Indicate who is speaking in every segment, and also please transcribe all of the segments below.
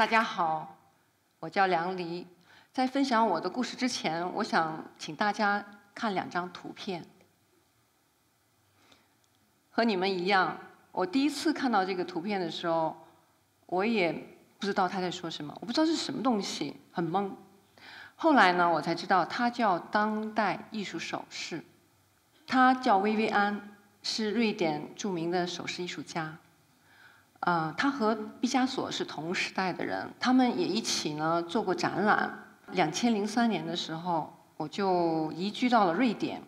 Speaker 1: 大家好，我叫梁黎。在分享我的故事之前，我想请大家看两张图片。和你们一样，我第一次看到这个图片的时候，我也不知道他在说什么，我不知道是什么东西，很懵。后来呢，我才知道他叫当代艺术首饰。他叫薇薇安，是瑞典著名的首饰艺术家。呃，他和毕加索是同时代的人，他们也一起呢做过展览。两千零三年的时候，我就移居到了瑞典。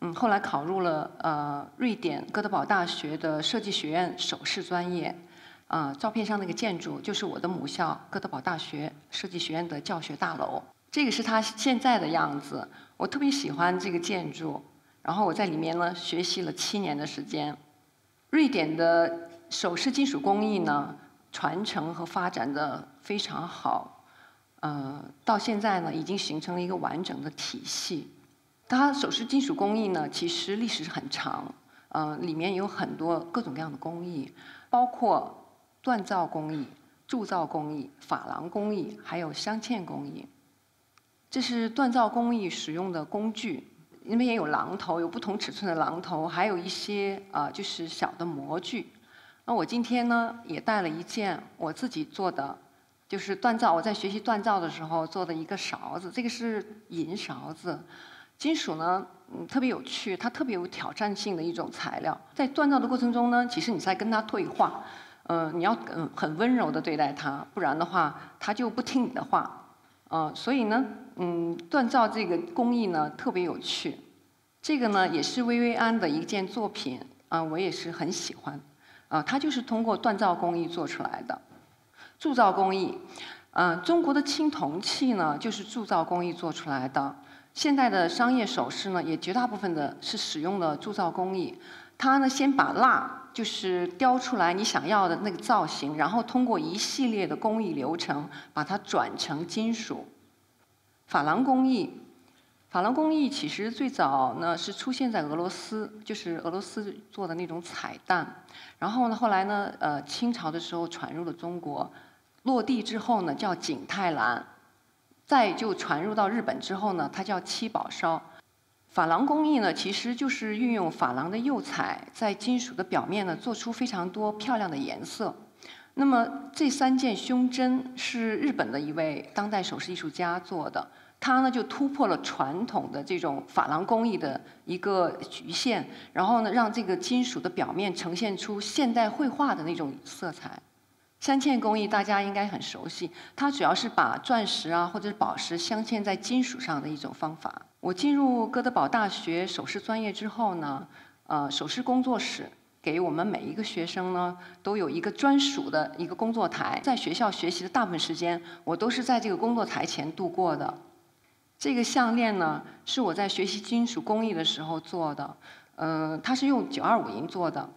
Speaker 1: 嗯，后来考入了呃瑞典哥德堡大学的设计学院首饰专业。啊，照片上那个建筑就是我的母校哥德堡大学设计学院的教学大楼。这个是它现在的样子，我特别喜欢这个建筑。然后我在里面呢学习了七年的时间。瑞典的首饰金属工艺呢传承和发展的非常好，呃，到现在呢已经形成了一个完整的体系。它首饰金属工艺呢其实历史是很长，呃，里面有很多各种各样的工艺，包括锻造工艺、铸造工艺、珐琅工艺，还有镶嵌工艺。这是锻造工艺使用的工具，里面也有榔头，有不同尺寸的榔头，还有一些啊，就是小的模具。那我今天呢，也带了一件我自己做的，就是锻造。我在学习锻造的时候做的一个勺子，这个是银勺子。金属呢，嗯，特别有趣，它特别有挑战性的一种材料。在锻造的过程中呢，其实你在跟它对话，嗯，你要嗯很温柔的对待它，不然的话，它就不听你的话。呃，所以呢，嗯，锻造这个工艺呢特别有趣。这个呢也是薇薇安的一件作品，啊，我也是很喜欢。啊，它就是通过锻造工艺做出来的。铸造工艺，嗯，中国的青铜器呢就是铸造工艺做出来的。现代的商业首饰呢也绝大部分的是使用的铸造工艺。它呢先把蜡就是雕出来你想要的那个造型，然后通过一系列的工艺流程把它转成金属。珐琅工艺，珐琅工艺其实最早呢是出现在俄罗斯，就是俄罗斯做的那种彩蛋。然后呢后来呢呃清朝的时候传入了中国，落地之后呢叫景泰蓝，再就传入到日本之后呢它叫七宝烧。珐琅工艺呢，其实就是运用珐琅的釉彩，在金属的表面呢做出非常多漂亮的颜色。那么这三件胸针是日本的一位当代首饰艺术家做的，它呢就突破了传统的这种珐琅工艺的一个局限，然后呢让这个金属的表面呈现出现代绘画的那种色彩。镶嵌工艺大家应该很熟悉，它主要是把钻石啊或者是宝石镶嵌在金属上的一种方法。我进入哥德堡大学首饰专业之后呢，呃，首饰工作室给我们每一个学生呢都有一个专属的一个工作台。在学校学习的大部分时间，我都是在这个工作台前度过的。这个项链呢是我在学习金属工艺的时候做的，嗯，它是用九二五银做的。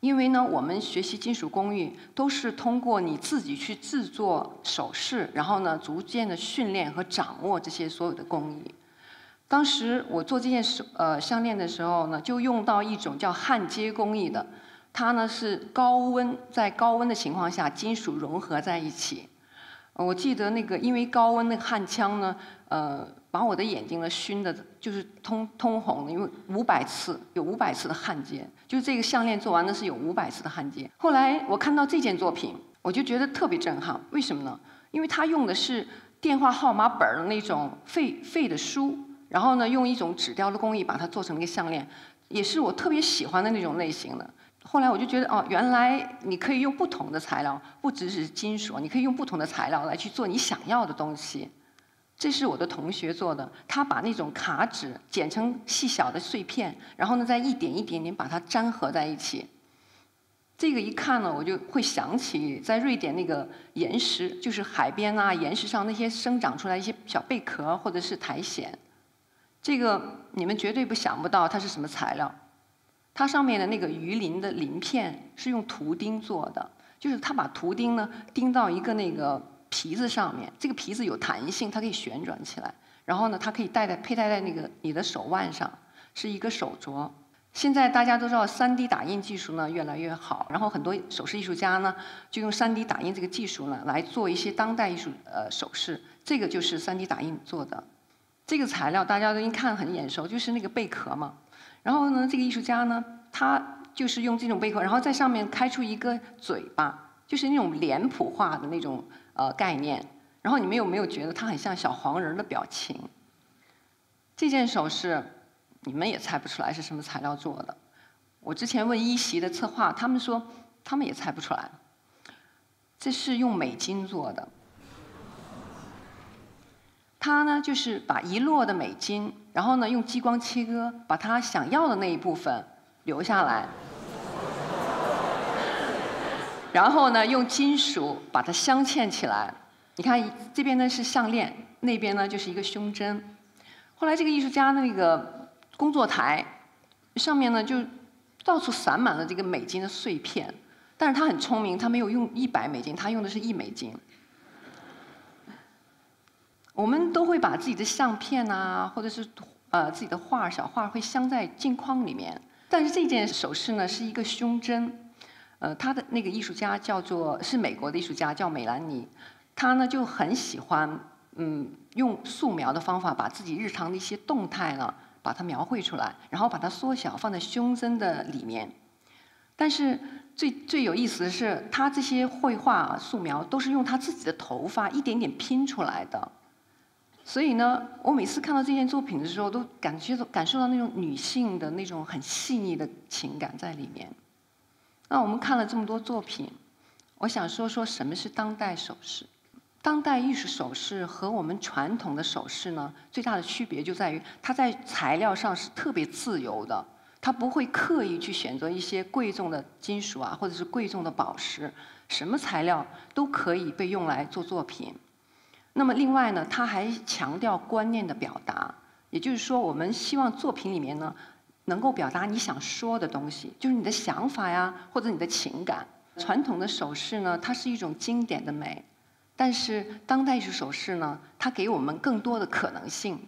Speaker 1: 因为呢，我们学习金属工艺都是通过你自己去制作首饰，然后呢，逐渐的训练和掌握这些所有的工艺。当时我做这件手呃项链的时候呢，就用到一种叫焊接工艺的，它呢是高温在高温的情况下，金属融合在一起。我记得那个因为高温那个焊枪呢，呃。把我的眼睛呢熏的，就是通通红，因为五百次有五百次的焊接，就是这个项链做完呢是有五百次的焊接。后来我看到这件作品，我就觉得特别震撼。为什么呢？因为它用的是电话号码本的那种废废的书，然后呢用一种纸雕的工艺把它做成了一个项链，也是我特别喜欢的那种类型的。后来我就觉得哦，原来你可以用不同的材料，不只是金属，你可以用不同的材料来去做你想要的东西。这是我的同学做的，他把那种卡纸剪成细小的碎片，然后呢，再一点一点点把它粘合在一起。这个一看呢，我就会想起在瑞典那个岩石，就是海边啊，岩石上那些生长出来一些小贝壳或者是苔藓。这个你们绝对不想不到它是什么材料。它上面的那个鱼鳞的鳞片是用图钉做的，就是它把图钉呢钉到一个那个。皮子上面，这个皮子有弹性，它可以旋转起来。然后呢，它可以戴在佩戴在那个你的手腕上，是一个手镯。现在大家都知道，3D 打印技术呢越来越好，然后很多首饰艺术家呢就用 3D 打印这个技术呢来做一些当代艺术呃首饰。这个就是 3D 打印做的，这个材料大家都一看很眼熟，就是那个贝壳嘛。然后呢，这个艺术家呢，他就是用这种贝壳，然后在上面开出一个嘴巴，就是那种脸谱化的那种呃概念。然后你们有没有觉得它很像小黄人的表情？这件首饰。你们也猜不出来是什么材料做的。我之前问一席的策划，他们说他们也猜不出来。这是用美金做的。他呢，就是把一摞的美金，然后呢用激光切割，把他想要的那一部分留下来，然后呢用金属把它镶嵌起来。你看这边呢是项链，那边呢就是一个胸针。后来这个艺术家那个。工作台上面呢，就到处散满了这个美金的碎片。但是他很聪明，他没有用一百美金，他用的是一美金。我们都会把自己的相片啊，或者是呃自己的画、小画会镶在镜框里面。但是这件首饰呢，是一个胸针。呃，他的那个艺术家叫做是美国的艺术家，叫美兰妮。他呢就很喜欢嗯用素描的方法，把自己日常的一些动态呢。把它描绘出来，然后把它缩小放在胸针的里面。但是最最有意思的是，他这些绘画素描都是用他自己的头发一点点拼出来的。所以呢，我每次看到这件作品的时候，都感觉感受到那种女性的那种很细腻的情感在里面。那我们看了这么多作品，我想说说什么是当代首饰。当代艺术首饰和我们传统的首饰呢，最大的区别就在于它在材料上是特别自由的，它不会刻意去选择一些贵重的金属啊，或者是贵重的宝石，什么材料都可以被用来做作品。那么另外呢，他还强调观念的表达，也就是说，我们希望作品里面呢，能够表达你想说的东西，就是你的想法呀，或者你的情感。传统的首饰呢，它是一种经典的美。但是当代艺术首饰呢，它给我们更多的可能性。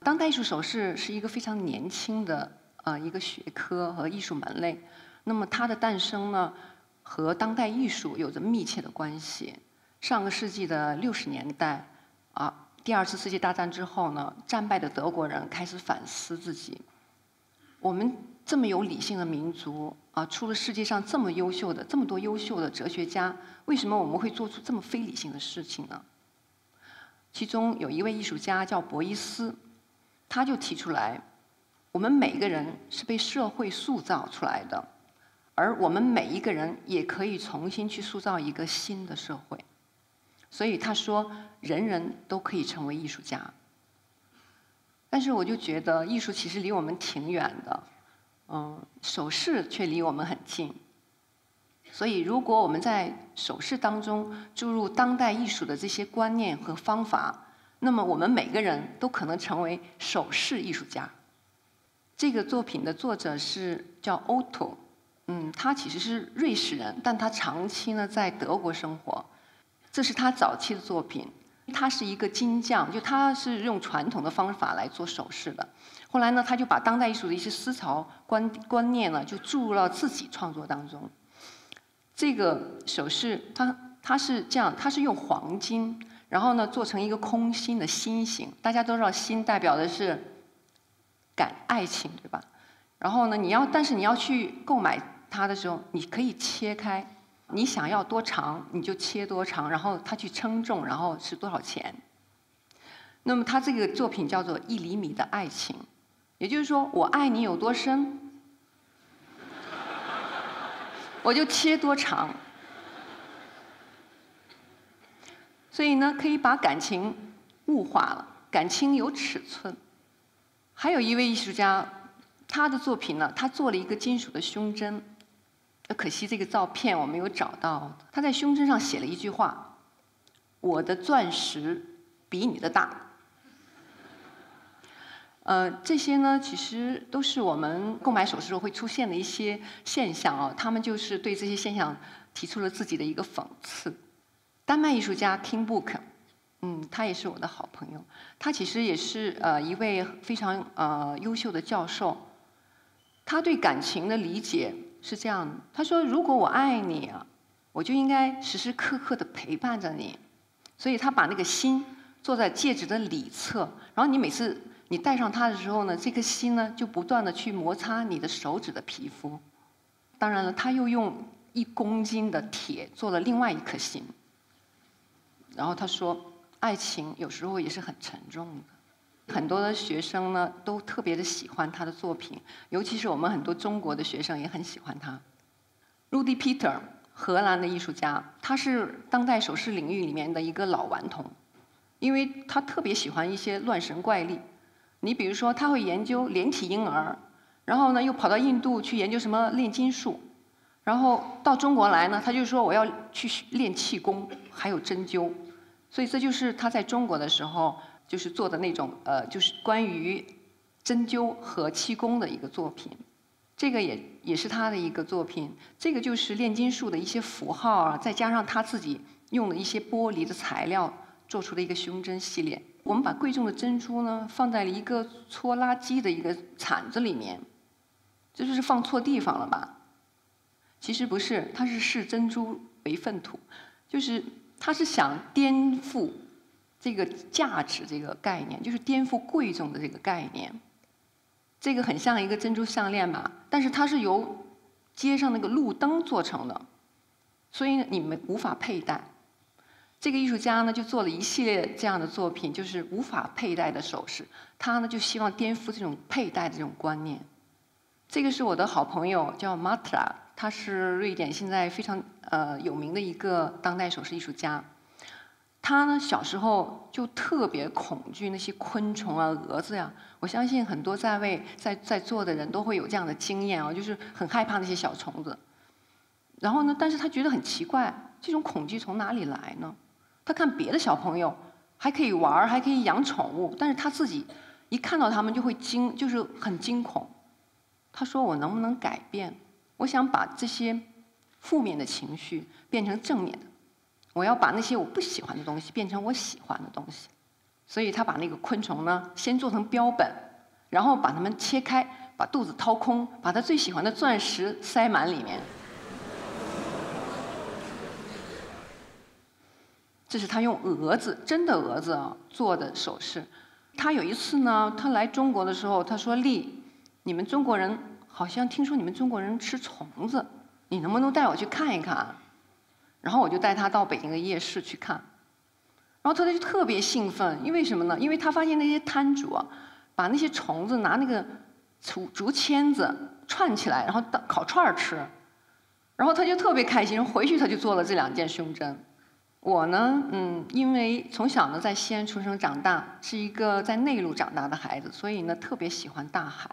Speaker 1: 当代艺术首饰是一个非常年轻的呃一个学科和艺术门类。那么它的诞生呢，和当代艺术有着密切的关系。上个世纪的六十年代，啊，第二次世界大战之后呢，战败的德国人开始反思自己。我们这么有理性的民族啊，出了世界上这么优秀的这么多优秀的哲学家，为什么我们会做出这么非理性的事情呢？其中有一位艺术家叫博伊斯，他就提出来：我们每一个人是被社会塑造出来的，而我们每一个人也可以重新去塑造一个新的社会。所以他说，人人都可以成为艺术家。但是我就觉得艺术其实离我们挺远的，嗯，首饰却离我们很近。所以如果我们在首饰当中注入当代艺术的这些观念和方法，那么我们每个人都可能成为首饰艺术家。这个作品的作者是叫 Otto，嗯，他其实是瑞士人，但他长期呢在德国生活。这是他早期的作品。他是一个金匠，就他是用传统的方法来做首饰的。后来呢，他就把当代艺术的一些思潮观观念呢，就注入到自己创作当中。这个首饰，它它是这样，它是用黄金，然后呢做成一个空心的心形。大家都知道，心代表的是感爱情，对吧？然后呢，你要但是你要去购买它的时候，你可以切开。你想要多长，你就切多长，然后他去称重，然后是多少钱。那么他这个作品叫做一厘米的爱情，也就是说，我爱你有多深，我就切多长。所以呢，可以把感情物化了，感情有尺寸。还有一位艺术家，他的作品呢，他做了一个金属的胸针。可惜这个照片我没有找到。他在胸针上写了一句话：“我的钻石比你的大。”呃，这些呢，其实都是我们购买首饰时候会出现的一些现象哦。他们就是对这些现象提出了自己的一个讽刺。丹麦艺术家 King Book，嗯，他也是我的好朋友。他其实也是呃一位非常呃优秀的教授。他对感情的理解是这样的：他说，如果我爱你啊，我就应该时时刻刻的陪伴着你。所以他把那个心坐在戒指的里侧，然后你每次你戴上它的时候呢，这颗心呢就不断的去摩擦你的手指的皮肤。当然了，他又用一公斤的铁做了另外一颗心。然后他说，爱情有时候也是很沉重的。很多的学生呢都特别的喜欢他的作品，尤其是我们很多中国的学生也很喜欢他。Rudy Peter，荷兰的艺术家，他是当代首饰领域里面的一个老顽童，因为他特别喜欢一些乱神怪力。你比如说，他会研究连体婴儿，然后呢又跑到印度去研究什么炼金术，然后到中国来呢，他就说我要去练气功，还有针灸。所以这就是他在中国的时候，就是做的那种呃，就是关于针灸和气功的一个作品。这个也也是他的一个作品。这个就是炼金术的一些符号啊，再加上他自己用的一些玻璃的材料做出的一个胸针系列。我们把贵重的珍珠呢放在了一个搓垃圾的一个铲子里面，这就是放错地方了吧？其实不是，他是视珍珠为粪土，就是。他是想颠覆这个价值这个概念，就是颠覆贵重的这个概念。这个很像一个珍珠项链嘛，但是它是由街上那个路灯做成的，所以你们无法佩戴。这个艺术家呢就做了一系列这样的作品，就是无法佩戴的首饰。他呢就希望颠覆这种佩戴的这种观念。这个是我的好朋友叫 Matra。他是瑞典现在非常呃有名的一个当代首饰艺术家。他呢小时候就特别恐惧那些昆虫啊、蛾子呀。我相信很多在位在在座的人都会有这样的经验啊，就是很害怕那些小虫子。然后呢，但是他觉得很奇怪，这种恐惧从哪里来呢？他看别的小朋友还可以玩还可以养宠物，但是他自己一看到他们就会惊，就是很惊恐。他说：“我能不能改变？”我想把这些负面的情绪变成正面的，我要把那些我不喜欢的东西变成我喜欢的东西。所以他把那个昆虫呢，先做成标本，然后把它们切开，把肚子掏空，把他最喜欢的钻石塞满里面。这是他用蛾子，真的蛾子啊做的首饰。他有一次呢，他来中国的时候，他说：“丽，你们中国人。”好像听说你们中国人吃虫子，你能不能带我去看一看？啊然后我就带他到北京的夜市去看，然后他就特别兴奋，因为什么呢？因为他发现那些摊主啊，把那些虫子拿那个竹竹签子串起来，然后当烤串儿吃，然后他就特别开心，回去他就做了这两件胸针。我呢，嗯，因为从小呢在西安出生长大，是一个在内陆长大的孩子，所以呢特别喜欢大海。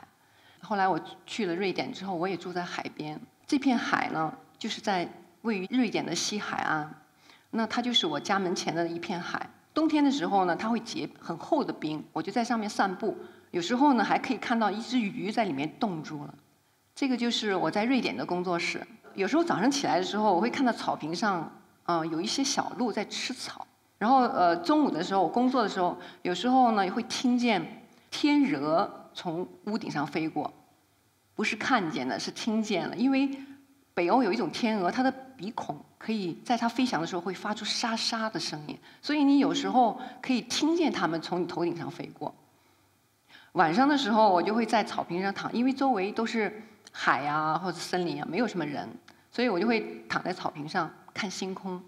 Speaker 1: 后来我去了瑞典之后，我也住在海边。这片海呢，就是在位于瑞典的西海岸。那它就是我家门前的一片海。冬天的时候呢，它会结很厚的冰，我就在上面散步。有时候呢，还可以看到一只鱼在里面冻住了。这个就是我在瑞典的工作室。有时候早上起来的时候，我会看到草坪上，啊，有一些小鹿在吃草。然后呃，中午的时候我工作的时候，有时候呢也会听见天鹅从屋顶上飞过。不是看见的，是听见了。因为北欧有一种天鹅，它的鼻孔可以在它飞翔的时候会发出沙沙的声音，所以你有时候可以听见它们从你头顶上飞过。晚上的时候，我就会在草坪上躺，因为周围都是海呀或者森林啊，没有什么人，所以我就会躺在草坪上看星空。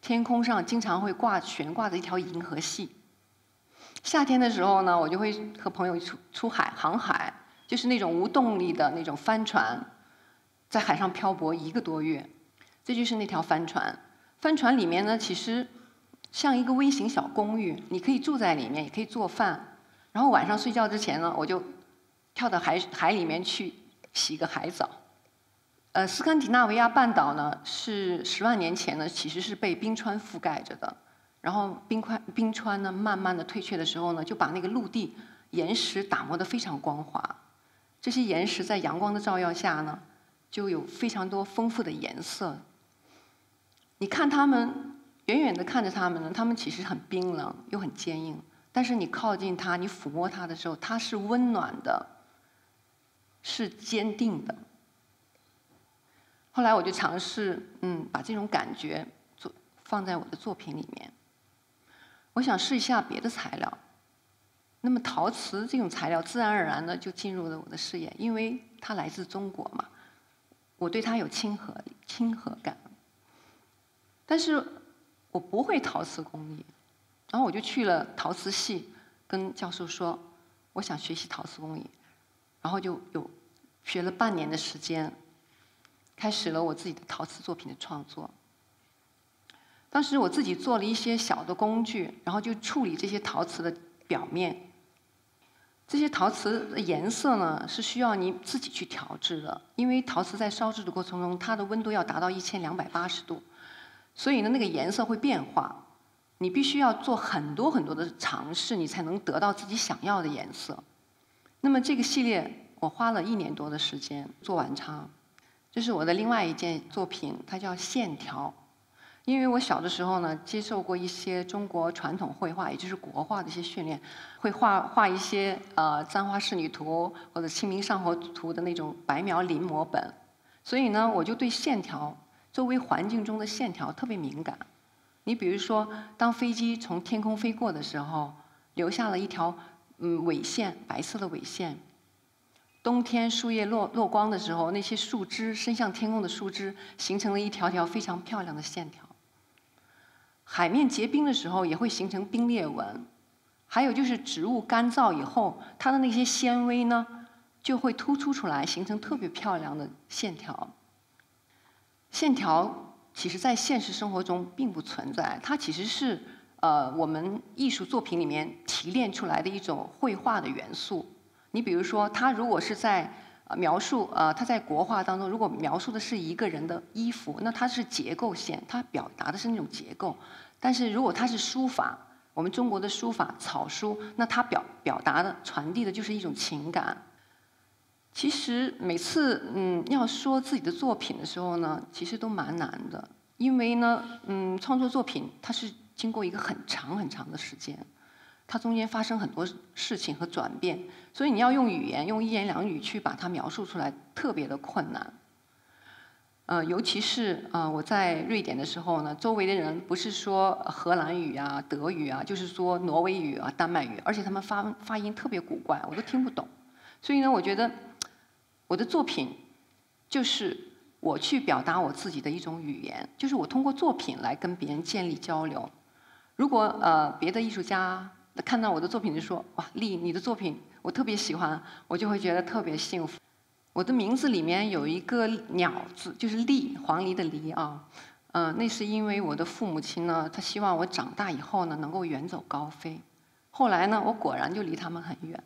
Speaker 1: 天空上经常会挂悬挂着一条银河系。夏天的时候呢，我就会和朋友出出海航海。就是那种无动力的那种帆船，在海上漂泊一个多月，这就是那条帆船。帆船里面呢，其实像一个微型小公寓，你可以住在里面，也可以做饭。然后晚上睡觉之前呢，我就跳到海海里面去洗个海澡。呃，斯堪的纳维亚半岛呢，是十万年前呢，其实是被冰川覆盖着的。然后冰块冰川呢，慢慢的退却的时候呢，就把那个陆地岩石打磨得非常光滑。这些岩石在阳光的照耀下呢，就有非常多丰富的颜色。你看它们，远远的看着它们呢，它们其实很冰冷又很坚硬。但是你靠近它，你抚摸它的时候，它是温暖的。是坚定的。后来我就尝试，嗯，把这种感觉做放在我的作品里面。我想试一下别的材料。那么陶瓷这种材料自然而然的就进入了我的视野，因为它来自中国嘛，我对它有亲和亲和感。但是我不会陶瓷工艺，然后我就去了陶瓷系，跟教授说我想学习陶瓷工艺，然后就有学了半年的时间，开始了我自己的陶瓷作品的创作。当时我自己做了一些小的工具，然后就处理这些陶瓷的表面。这些陶瓷的颜色呢，是需要你自己去调制的，因为陶瓷在烧制的过程中，它的温度要达到一千两百八十度，所以呢，那个颜色会变化，你必须要做很多很多的尝试，你才能得到自己想要的颜色。那么这个系列我花了一年多的时间做完它，这是我的另外一件作品，它叫线条。因为我小的时候呢，接受过一些中国传统绘画，也就是国画的一些训练，会画画一些呃簪花仕女图或者清明上河图的那种白描临摹本，所以呢，我就对线条周围环境中的线条特别敏感。你比如说，当飞机从天空飞过的时候，留下了一条嗯纬线，白色的纬线。冬天树叶落落光的时候，那些树枝伸向天空的树枝，形成了一条条非常漂亮的线条。海面结冰的时候也会形成冰裂纹，还有就是植物干燥以后，它的那些纤维呢就会突出出来，形成特别漂亮的线条。线条其实在现实生活中并不存在，它其实是呃我们艺术作品里面提炼出来的一种绘画的元素。你比如说，它如果是在描述呃，他在国画当中，如果描述的是一个人的衣服，那它是结构线，它表达的是那种结构。但是如果它是书法，我们中国的书法草书，那它表表达的、传递的就是一种情感。其实每次嗯要说自己的作品的时候呢，其实都蛮难的，因为呢嗯创作作品它是经过一个很长很长的时间。它中间发生很多事情和转变，所以你要用语言，用一言两语去把它描述出来，特别的困难。呃，尤其是啊，我在瑞典的时候呢，周围的人不是说荷兰语啊、德语啊，就是说挪威语啊、丹麦语，而且他们发发音特别古怪，我都听不懂。所以呢，我觉得我的作品就是我去表达我自己的一种语言，就是我通过作品来跟别人建立交流。如果呃别的艺术家，看到我的作品就说：“哇，丽，你的作品我特别喜欢，我就会觉得特别幸福。”我的名字里面有一个鸟字，就是“梨”，黄鹂的“鹂”啊。嗯，那是因为我的父母亲呢，他希望我长大以后呢能够远走高飞。后来呢，我果然就离他们很远。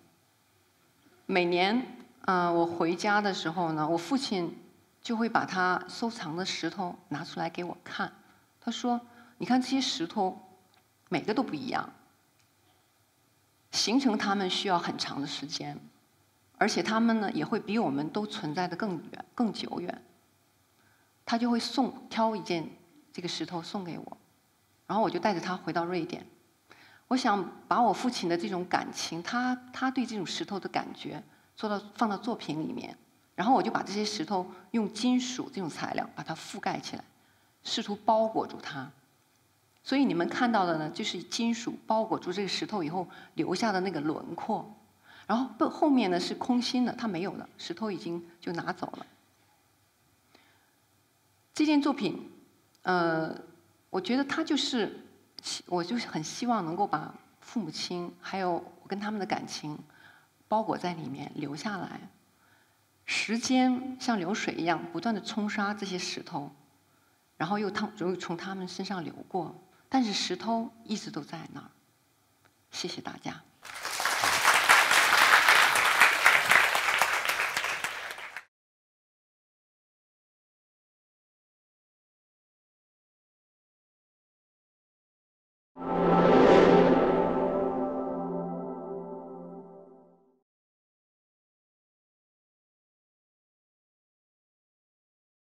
Speaker 1: 每年，嗯，我回家的时候呢，我父亲就会把他收藏的石头拿出来给我看。他说：“你看这些石头，每个都不一样。”形成它们需要很长的时间，而且它们呢也会比我们都存在的更远、更久远。他就会送挑一件这个石头送给我，然后我就带着他回到瑞典。我想把我父亲的这种感情，他他对这种石头的感觉做到放到作品里面，然后我就把这些石头用金属这种材料把它覆盖起来，试图包裹住它。所以你们看到的呢，就是金属包裹住这个石头以后留下的那个轮廓，然后背后面呢是空心的，它没有了，石头已经就拿走了。这件作品，呃，我觉得它就是，我就是很希望能够把父母亲还有我跟他们的感情包裹在里面留下来。时间像流水一样不断的冲刷这些石头，然后又从又从他们身上流过。但是石头一直都在那儿。谢谢大家。